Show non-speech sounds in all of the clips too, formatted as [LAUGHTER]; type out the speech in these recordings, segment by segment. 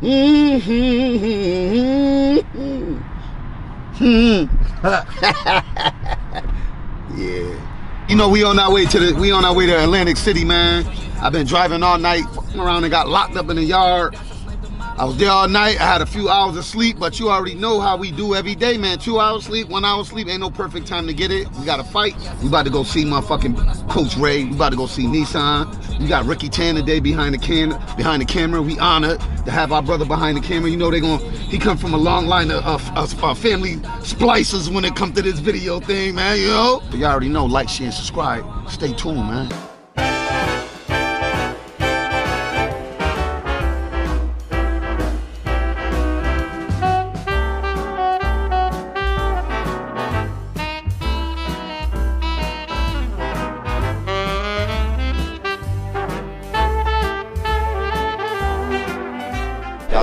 [LAUGHS] yeah. You know, we on our way to the we on our way to Atlantic City, man. I've been driving all night, around and got locked up in the yard. I was there all night. I had a few hours of sleep, but you already know how we do every day, man. Two hours sleep, one hour sleep, ain't no perfect time to get it. We got to fight. We about to go see motherfucking Coach Ray. We about to go see Nissan. We got Ricky Tan today behind the can behind the camera. We honored to have our brother behind the camera. You know they going he come from a long line of, of, of uh, family splicers when it come to this video thing, man. You know. You already know. Like, share, and subscribe. Stay tuned, man.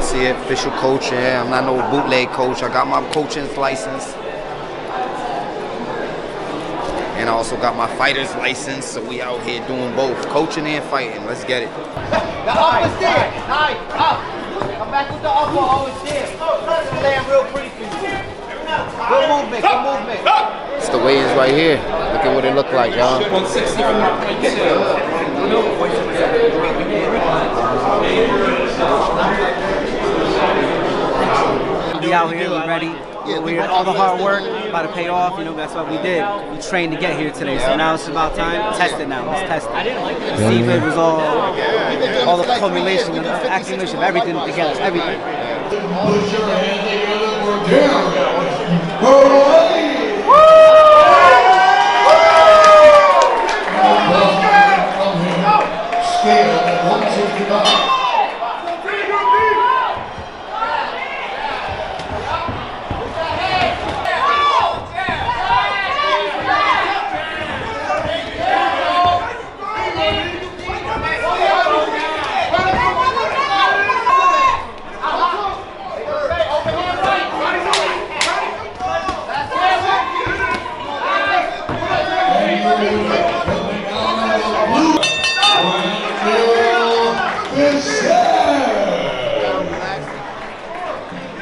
See it, official coach. Yeah, I'm not no bootleg coach. I got my coaching license. And I also got my fighter's license, so we out here doing both, coaching and fighting. Let's get it. The upper's there. Nice. Up. Come back with the upper. It's there. Land real pretty for you. Good movement. Good movement. It's the weigh-ins right here. Look at what it look like, y'all. 160 from out here, we ready. we here, all the hard work about to pay off. You know, that's what we did. We trained to get here today. So now it's about time. Test it now. Let's test it. See if it was all, all the culmination, the accumulation of everything together. Everything.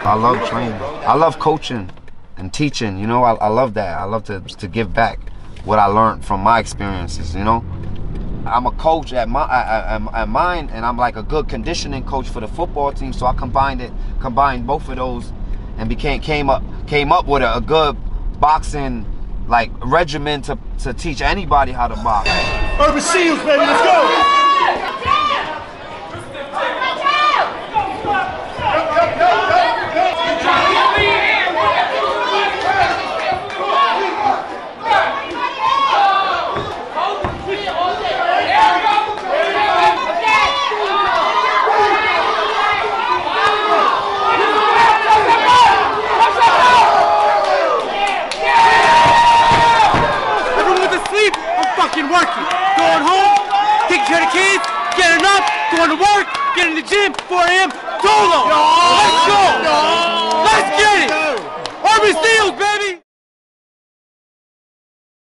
I love training. I love coaching and teaching. You know, I, I love that. I love to, to give back what I learned from my experiences. You know, I'm a coach at my at, at, mine, and I'm like a good conditioning coach for the football team. So I combined it, combined both of those, and became came up came up with a, a good boxing like regimen to to teach anybody how to box. Urban baby, let's go! Get in the gym, 4 a.m. Tolo! No! Let's go! No! Let's get it! Army Steals, baby!